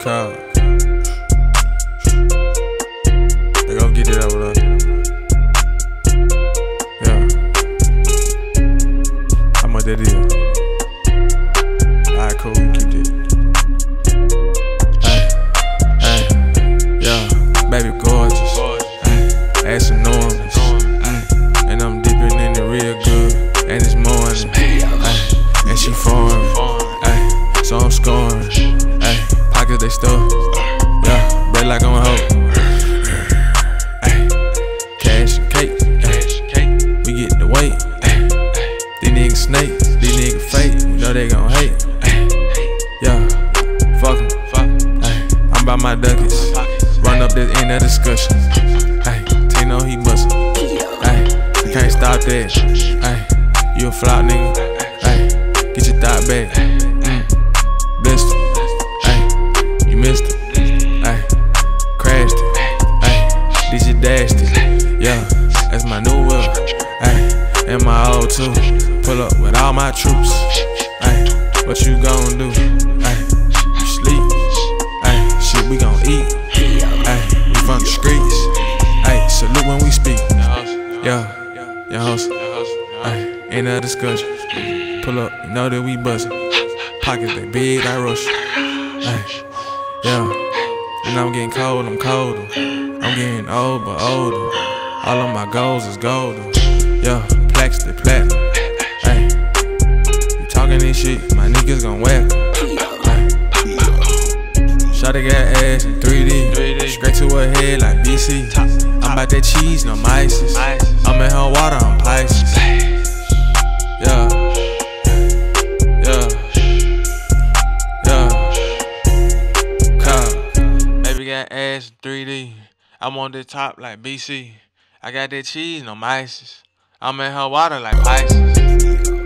Call. They gon' get it over there. Yeah. How much that is? Alright, cool. Keep it. Hey, hey, yeah, baby gorgeous. Hey, ass enormous. They stuff. Yeah, bread like I'm a hoe. Ay, cash and cake. Ay, we get the weight. These niggas snakes. These niggas fake. We know they gon' hate. Yeah, fuck 'em. Ay, I'm by my ducats. Run up this end of discussion. Ay, Tino, he bustin'. Ay, can't stop that. Ay, you a flop nigga. Ay, get your thought back. Yeah, that's my new whip. Ay, and my old too. Pull up with all my troops. Ay, what you gon' do? Ay, you sleep. Ay, shit, we gon' eat. Ay, we from the streets. Ay, salute when we speak. Yeah, your host. Ay, ain't no discussion. Pull up, you know that we buzzin'. Pockets they big, I rush. Ay, yeah. And I'm getting cold, I'm colder. I'm getting old, but older. All of my goals is golden. Yeah, plaques they platinum. Ay, you talking this shit, my niggas gon' whack. Shawty got ass in 3D. Straight to her head like BC. I'm about that cheese, no mices. I'm in her water, I'm Pisces. Yeah. Yeah. Yeah. Cop. Baby got ass in 3D. I'm on the top like BC. I got that cheese, no mices. I'm in her water like Pisces.